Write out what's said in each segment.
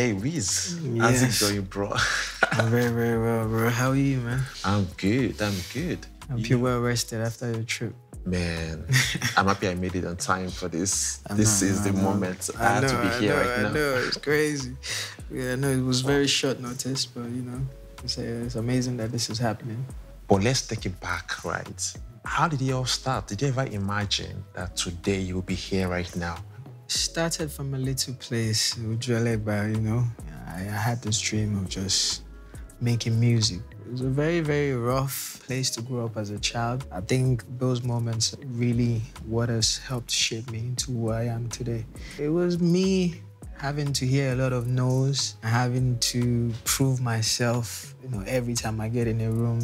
Hey, Wiz. How's it going, bro? I'm very, very well, bro. How are you, man? I'm good. I'm good. I hope you're well rested after your trip. Man, I'm happy I made it on time for this. I this know, is I the moment. I, had to be I here right I now. know, it's crazy. Yeah, I know it was very short notice, but you know, it's, uh, it's amazing that this is happening. But let's take it back, right? How did it all start? Did you ever imagine that today you'll be here right now? Started from a little place, Ojuelegba, you know. I, I had this dream of just making music. It was a very, very rough place to grow up as a child. I think those moments really what has helped shape me into who I am today. It was me having to hear a lot of no's, having to prove myself, you know, every time I get in a room.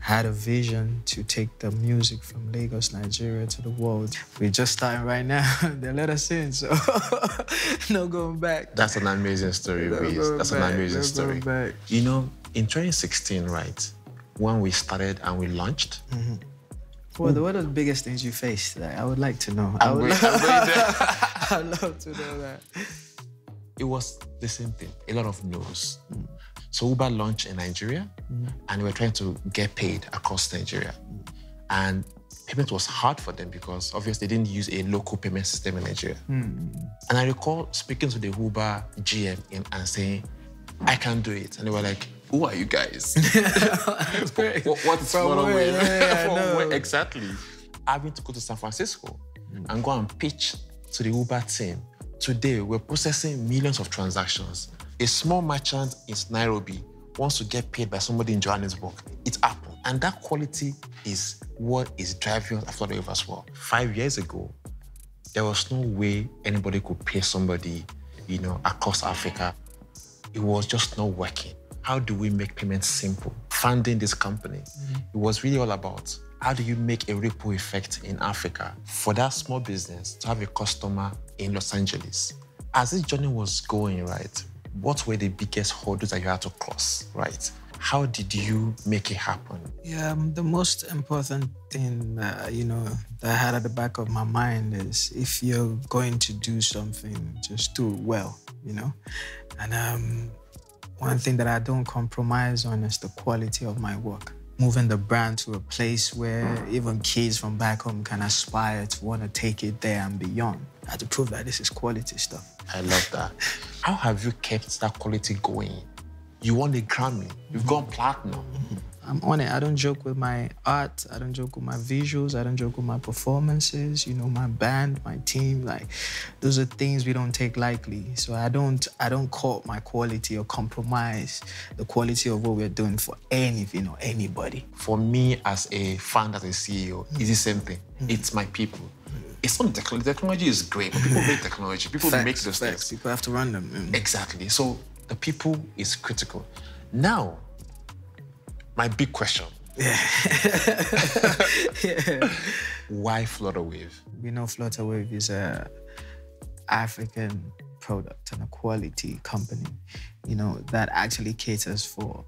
Had a vision to take the music from Lagos, Nigeria to the world. We're just starting right now. they let us in, so no going back. That's an amazing story, No That's an amazing no story. back. You know, in 2016, right, when we started and we launched, What, what are the biggest things you faced? Like, I would like to know. I I'm would going there. I'd love to know that. it was the same thing. A lot of no's. Mm. So Uber launched in Nigeria, mm. and we were trying to get paid across Nigeria, and payment was hard for them because obviously they didn't use a local payment system in Nigeria. Hmm. And I recall speaking to the Uber GM in, and saying, "I can do it," and they were like, "Who are you guys? What- what's From where? we- Yeah, yeah, I From where exactly?" Having to go to San Francisco hmm. and go and pitch to the Uber team. Today, we're processing millions of transactions. A small merchant in Nairobi wants to get paid by somebody in Johannesburg. It's Apple. And that quality is what is driving us after the wave as well. Five years ago, there was no way anybody could pay somebody, you know, across Africa. It was just not working. How do we make payments simple? Funding this company, mm-hmm. it was really all about how do you make a ripple effect in Africa for that small business to have a customer in Los Angeles. As this journey was going, right, what were the biggest hurdles that you had to cross, right? How did you make it happen? Yeah, um, the most important thing, uh, you know, that I had at the back of my mind is if you're going to do something, just do it well, you know. And um, one thing that I don't compromise on is the quality of my work. Moving the brand to a place where even kids from back home can aspire to want to take it there and beyond. I had to prove that this is quality stuff. I love that. How have you kept that quality going? You won a Grammy, you've mm-hmm. gone platinum. Mm-hmm. I'm on it. I don't joke with my art. I don't joke with my visuals. I don't joke with my performances. You know, my band, my team. Like, those are things we don't take lightly. So I don't, I don't cut my quality or compromise the quality of what we're doing for anything or anybody. For me, as a founder, as a CEO, it's the same thing. Mm-hmm. It's my people. It's not technology. Technology is great, but people make technology. People make those things. People have to run them. mm. Exactly. So the people is critical. Now, my big question. Yeah. Why Flutterwave? We know Flutterwave is a African product and a quality company, you know, that actually caters for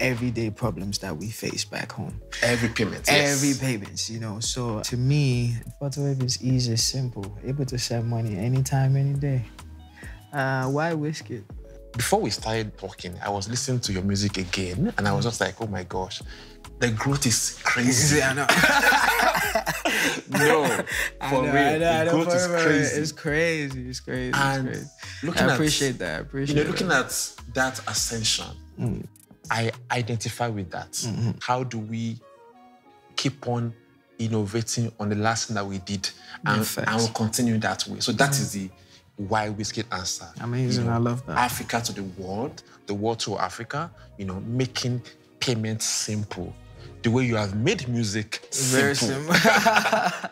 everyday problems that we face back home. Every payment. yes. Every payments, you know. So to me, Flutterwave is easy, simple, able to send money anytime, any day. Uh, why risk it? Before we started talking, I was listening to your music again, and I was just like, oh my gosh, the growth is crazy. I know. no, for know, real, I know, I the know, growth is real. crazy. It's crazy. It's crazy. And it's crazy. looking I at- appreciate that. I appreciate. you know, that. looking at that ascension, Mm. I identify with that. Mm-hmm. How do we keep on innovating on the last thing that we did and, and we'll continue that way? So that is the why Wizkid answer. Amazing, I love that. Africa to the world, the world to Africa, you know, making payments simple. The way you have made music simple. Very simple.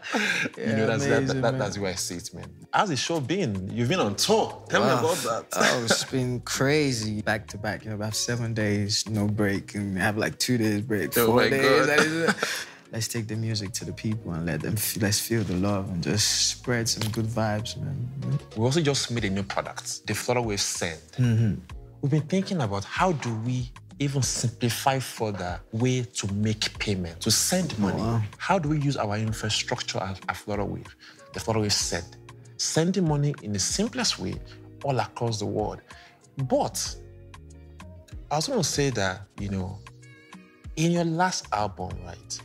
You know, that's, that, that, that- that's the way I see it, man. How's the show been? You've been on tour. Tell me about that. oh, it's been crazy. Back to back, you know, about seven days, no break, and have like two days break, Oh four days. God. that is. Let's take the music to the people and let them feel, let's feel the love and just spread some good vibes, man. We also just made a new product, the Flutterwave Send. Mm-hmm. We've been thinking about how do we even simplify further way to make payment, to send money. wow. How do we use our infrastructure at, at Flutterwave, the Flutterwave Send? Sending money in the simplest way all across the world. But I also want to say that, you know, in your last album, right?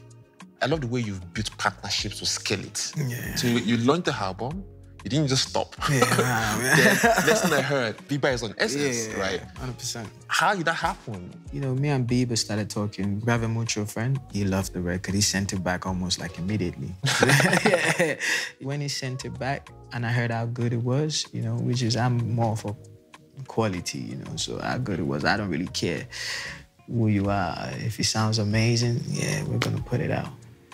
I love the way you've built partnerships to scale it. Yeah. So you, you launched the album, you didn't just stop. Yeah, man. next thing I heard, Bieber is on Essence, Yeah, right? Hundred percent. How did that happen? You know, me and Bieber started talking. We have a mutual friend. He loved the record. He sent it back almost like immediately. Yeah. When he sent it back, and I heard how good it was, you know, which is I'm more for quality, you know. So how good it was, I don't really care who you are. If it sounds amazing, yeah, we're gonna put it out.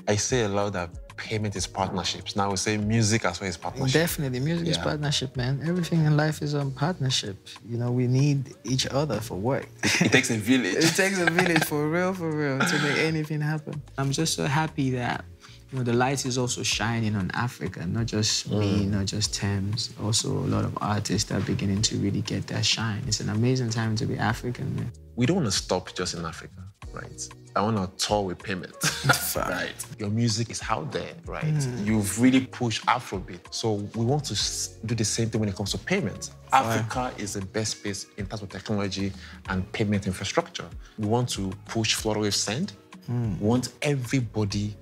I say a lot that payment is partnerships. Now we say music as well as partnership. Definitely, music is partnership, man. Everything in life is on partnership. You know, we need each other for work. It takes a village. It takes a village for real, for real, to make anything happen. I'm just so happy that you know the light is also shining on Africa, not just me, mm. not just Tems. Also, a lot of artists are beginning to really get that shine. It's an amazing time to be African, man. We don't want to stop just in Africa, right? I want to tour with payment, right? Your music is out there, right? Hmm. You've really pushed Afrobeat. So we want to do the same thing when it comes to payment. Africa is the best space in terms of technology and payment infrastructure. We want to push Flutterwave Send. Hmm. We want everybody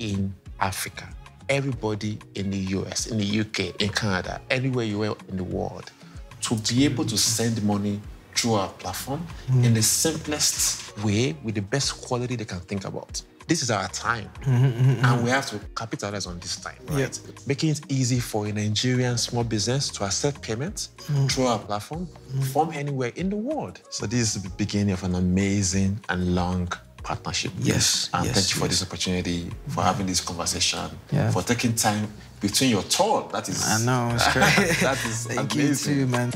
in Africa, everybody in the US, in the UK, in Canada, anywhere you are in the world, to be able to send money through our platform mm. in the simplest way with the best quality they can think about. This is our time, mm-hmm, mm-hmm, mm-hmm. and we have to capitalize on this time, right? Making it easy for a Nigerian small business to accept payments mm. through our platform mm. from anywhere in the world. So this is the beginning of an amazing and long partnership. Yes, And yes, thank you for yes. this opportunity, for having this conversation, Yeah. for taking time between your tour. That is I know, it's great. that is Thank amazing. you too, man.